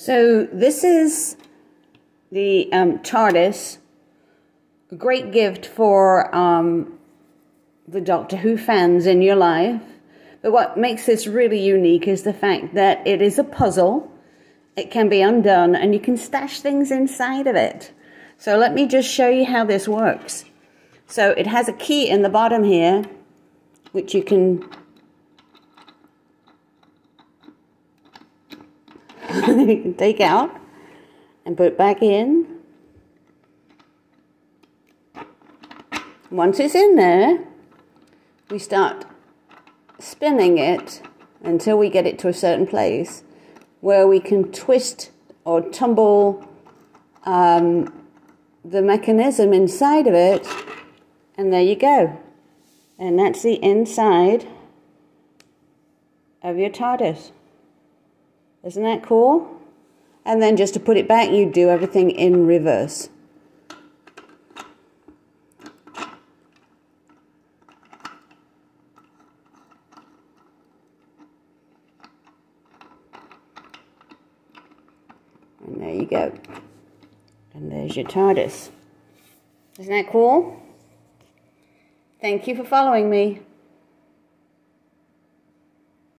So this is the um, TARDIS, a great gift for um, the Doctor Who fans in your life. But what makes this really unique is the fact that it is a puzzle. It can be undone and you can stash things inside of it. So let me just show you how this works. So it has a key in the bottom here, which you can you can take out and put back in. Once it's in there, we start spinning it until we get it to a certain place where we can twist or tumble um, the mechanism inside of it, and there you go. And that's the inside of your TARDIS. Isn't that cool? And then just to put it back, you do everything in reverse. And there you go. And there's your TARDIS. Isn't that cool? Thank you for following me.